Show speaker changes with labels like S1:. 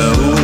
S1: Oh.